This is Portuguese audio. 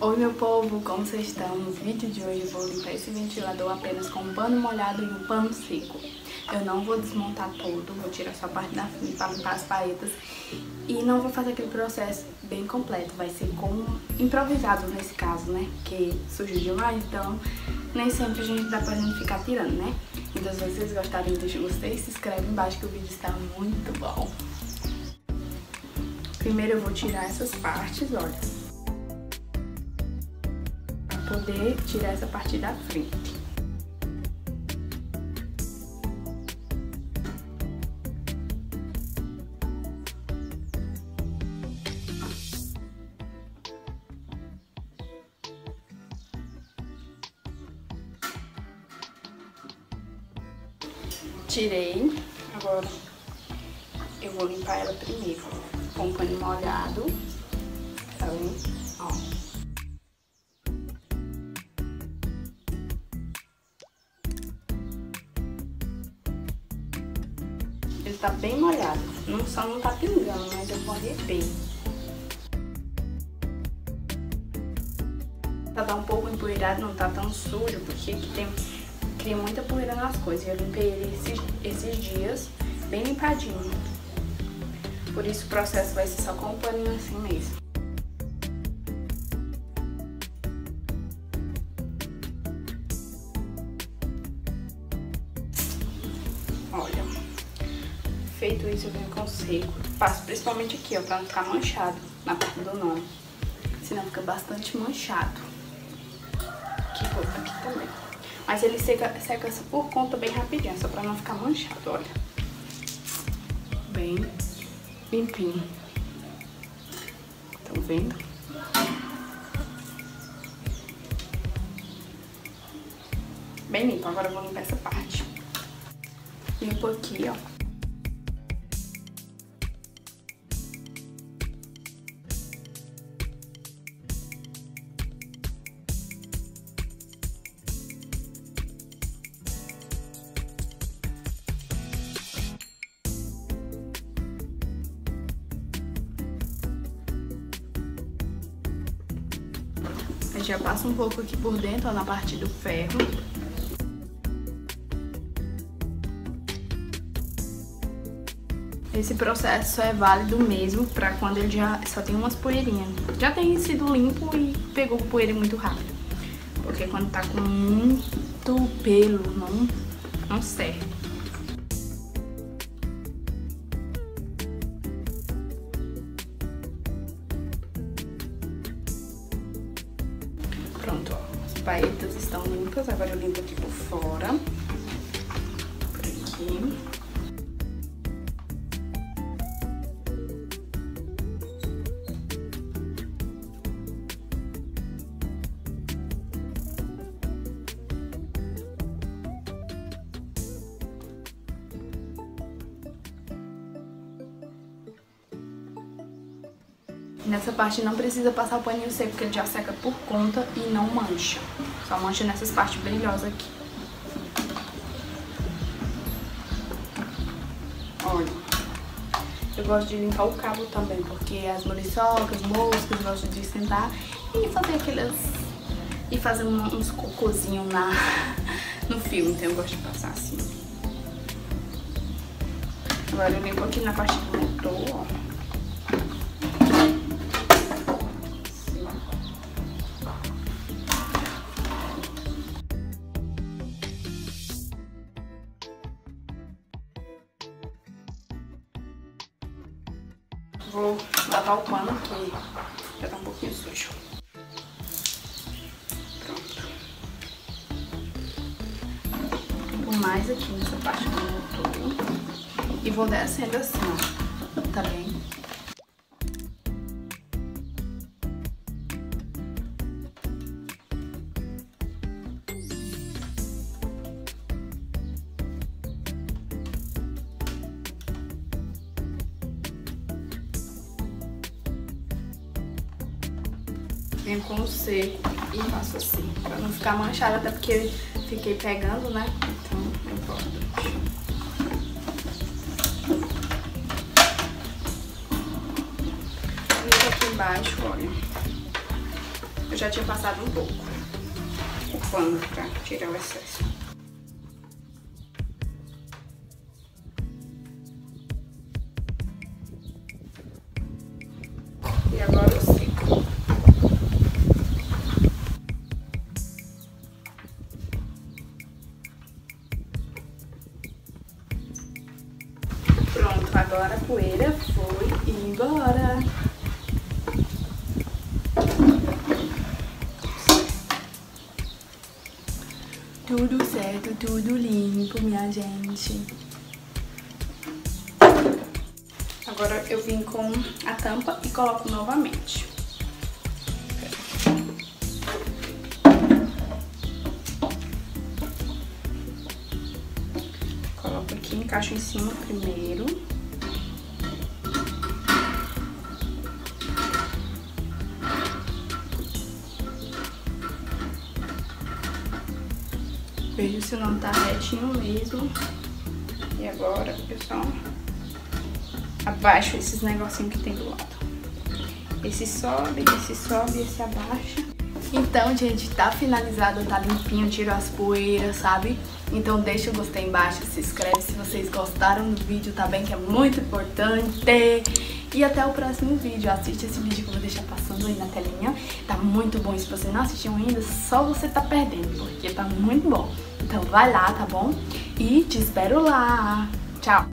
Oi meu povo, como vocês estão? No vídeo de hoje eu vou limpar esse ventilador apenas com um pano molhado e um pano seco. Eu não vou desmontar todo, vou tirar só a parte da frente para limpar as paretas e não vou fazer aquele processo bem completo, vai ser com improvisado nesse caso, né? Porque sujo demais, então nem sempre a gente dá pra gente ficar tirando, né? Então se vocês gostarem, deixa o gostei, se inscreve embaixo que o vídeo está muito bom. Primeiro eu vou tirar essas partes, olha poder tirar essa parte da frente. Tirei, agora eu vou limpar ela primeiro com um pano molhado, tá vendo? Ó. tá bem molhado. Não, só não tá pingando, mas eu vou arreper. Tá um pouco empoeirado, não tá tão sujo, porque aqui tem, cria muita poeira nas coisas. Eu limpei ele esses, esses dias, bem limpadinho. Por isso o processo vai ser só com um paninho assim mesmo. Feito isso, eu venho com seco. Passo principalmente aqui, ó, pra não ficar manchado na parte do nome. Senão fica bastante manchado. Aqui, aqui também. Mas ele seca, seca por conta bem rapidinho, só pra não ficar manchado, olha. Bem limpinho. Estão vendo? Bem limpo. Agora eu vou limpar essa parte. Limpo aqui, ó. Gente já passa um pouco aqui por dentro, ó, na parte do ferro. Esse processo é válido mesmo para quando ele já só tem umas poeirinhas. Já tem sido limpo e pegou poeira muito rápido. Porque quando tá com muito pelo, não, não serve. Paetas estão limpas, agora eu limpo aqui por fora. Por aqui. Nessa parte não precisa passar o paninho seco, porque ele já seca por conta e não mancha. Só mancha nessas partes brilhosas aqui. Olha. Eu gosto de limpar o cabo também, porque as muriçocas, moscas, gosto de sentar e fazer aquelas... E fazer uns cocôzinhos na... no fio, então eu gosto de passar assim. Agora eu limpo aqui na parte do motor, ó. Vou lavar o pano que já tá um pouquinho sujo. Pronto. Vou mais aqui nessa parte do motor. E vou descendo assim, ó. Tá bem? Venho com o seco e faço assim, pra não ficar manchada, até porque fiquei pegando, né? Então, eu posso. Limpo aqui embaixo, olha. Eu já tinha passado um pouco o pano pra tirar o excesso. E agora agora a poeira foi embora. Tudo certo, tudo limpo, minha gente. Agora eu vim com a tampa e coloco novamente. Coloco aqui, encaixo em cima primeiro. Vejo se não tá retinho mesmo. E agora eu só abaixo esses negocinhos que tem do lado. Esse sobe, esse sobe, esse abaixa. Então, gente, tá finalizado, tá limpinho, tiro as poeiras, sabe? Então deixa o gostei embaixo, se inscreve se vocês gostaram do vídeo, tá bem? Que é muito importante. E até o próximo vídeo. Assiste esse vídeo que eu vou deixar passando aí na telinha. Tá muito bom. E se você não assistiu ainda, só você tá perdendo, porque tá muito bom. Então vai lá, tá bom? E te espero lá. Tchau!